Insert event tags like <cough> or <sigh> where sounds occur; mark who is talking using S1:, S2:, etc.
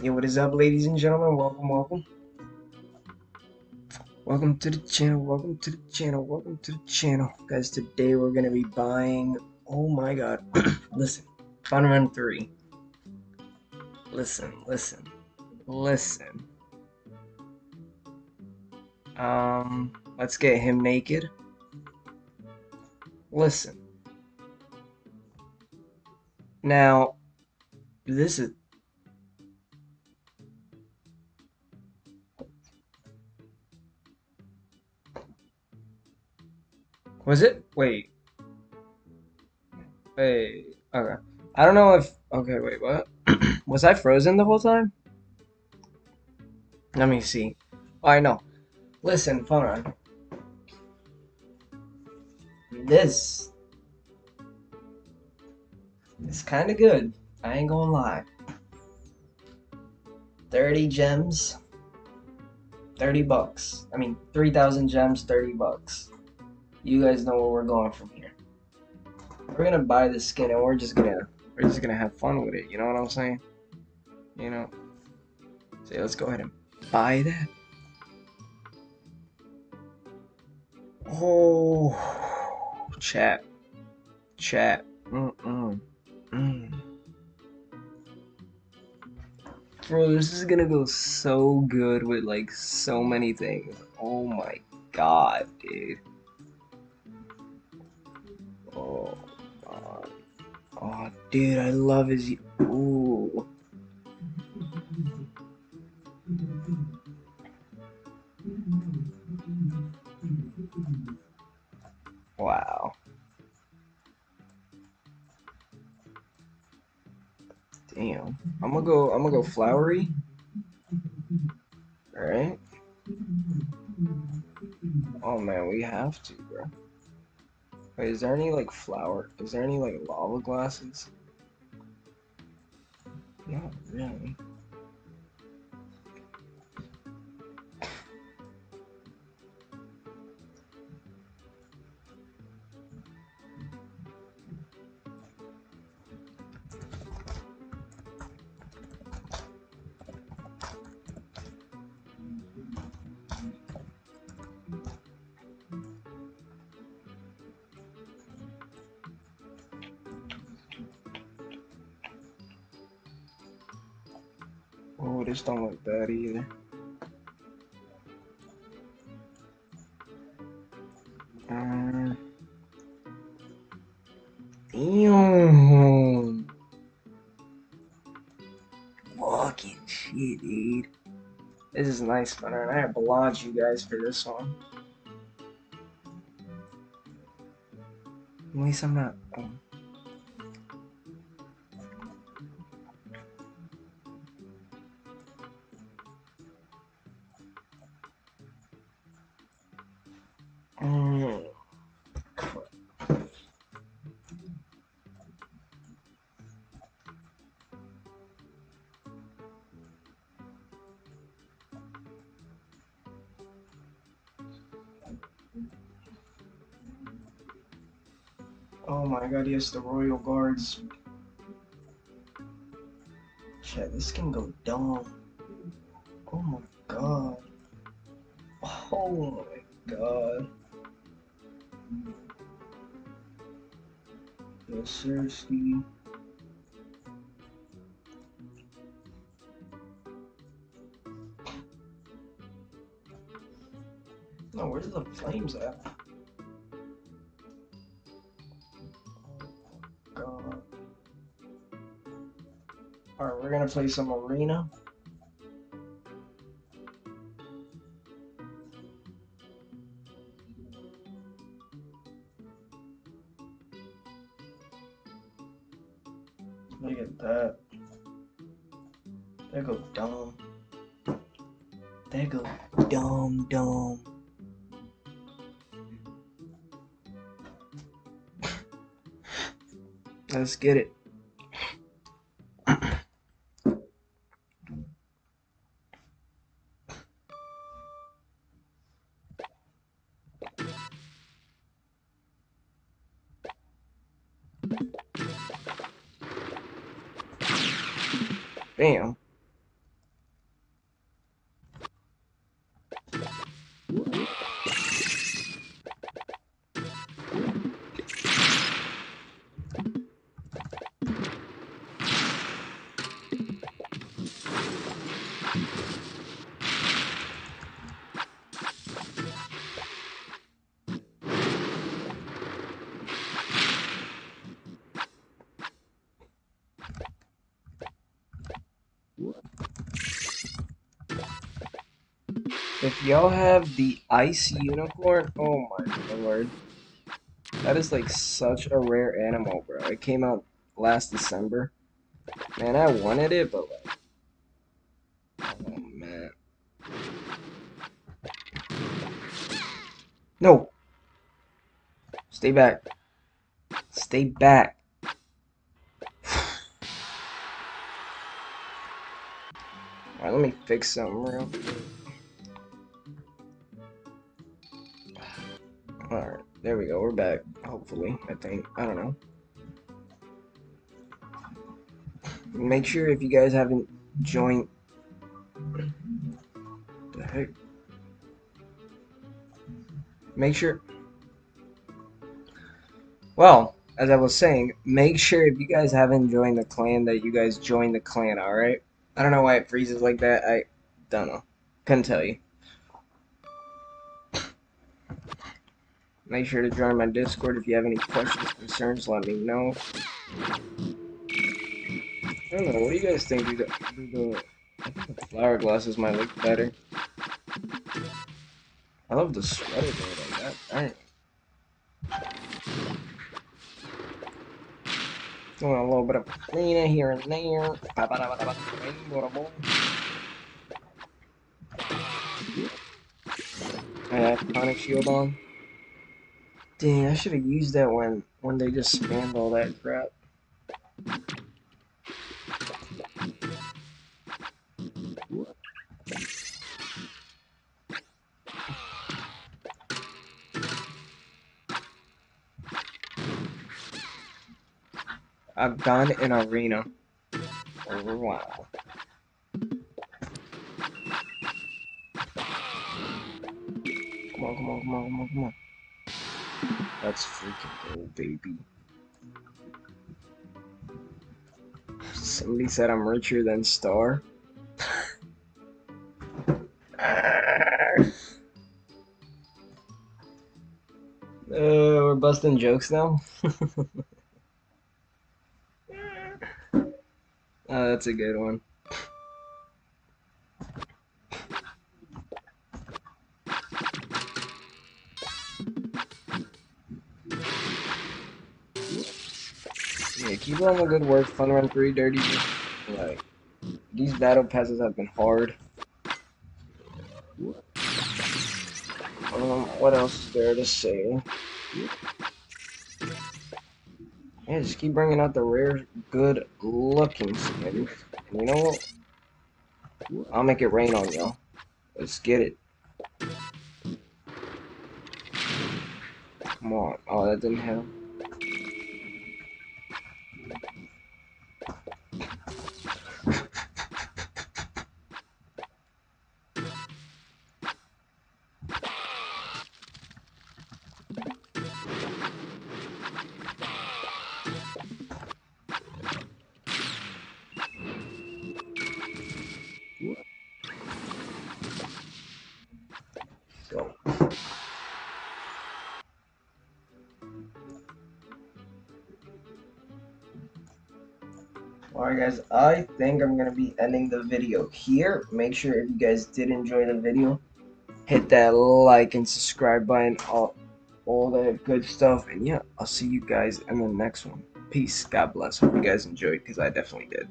S1: Yo, what is up, ladies and gentlemen? Welcome, welcome. Welcome to the channel, welcome to the channel, welcome to the channel. Guys, today we're gonna be buying, oh my god, <clears throat> listen, Fun Run 3. Listen, listen, listen. Um, let's get him naked. Listen. Now, this is Was it? Wait. Wait. Okay. I don't know if. Okay, wait, what? <clears throat> Was I frozen the whole time? Let me see. Oh, I know. Listen, on. This It's kind of good. I ain't gonna lie. 30 gems, 30 bucks. I mean, 3,000 gems, 30 bucks you guys know where we're going from here. We're gonna buy the skin and we're just gonna we're just gonna have fun with it. You know what I'm saying? You know. So let's go ahead and buy that. Oh, chat, chat. Mm mm mm. Bro, this is gonna go so good with like so many things. Oh my god, dude. Dude, I love his. Ooh. Wow. Damn. I'm gonna go. I'm gonna go flowery. All right. Oh man, we have to, bro. Wait, is there any like flower? Is there any like lava glasses? Not really. This don't look bad either. Um, damn. Fucking shit, dude. This is nice, man. I applaud you guys for this one. At least I'm not. Um, Oh my god, yes, the Royal Guards. Chat, this can go dumb. Sir, No, where's the flames at? Uh, God. Alright, we're gonna play some arena. There go dumb. There go dumb dumb. Let's get it. Bam. If y'all have the ice unicorn, oh my lord. That is like such a rare animal, bro. It came out last December. Man, I wanted it, but like... Oh, man. No! Stay back. Stay back. <sighs> Alright, let me fix something real quick. There we go. We're back. Hopefully, I think. I don't know. Make sure if you guys haven't joined... The heck? Make sure... Well, as I was saying, make sure if you guys haven't joined the clan that you guys join the clan, alright? I don't know why it freezes like that. I don't know. Couldn't tell you. Make sure to join my Discord if you have any questions, or concerns, let me know. I don't know, what do you guys think? Do the, do the, I think the flower glasses might look better. I love the sweater though, like that. Dang. Doing a little bit of cleaning here and there. I have Panic Shield on. Dang, I should have used that when when they just spammed all that crap. I've done an arena over a while. Come on, come on, come on, come on, come on. That's freaking gold, baby. Somebody said I'm richer than Star. uh, we're busting jokes now. Oh, <laughs> that's a good one. Yeah, keep on the good work. Fun Run 3, Dirty. Like, these battle passes have been hard. Um, what else is there to say? Yeah, just keep bringing out the rare, good looking skins. You know what? I'll make it rain on y'all. Let's get it. Come on. Oh, that didn't help. Alright guys, I think I'm going to be ending the video here. Make sure if you guys did enjoy the video, hit that like and subscribe button, all, all that good stuff. And yeah, I'll see you guys in the next one. Peace. God bless. Hope you guys enjoyed because I definitely did.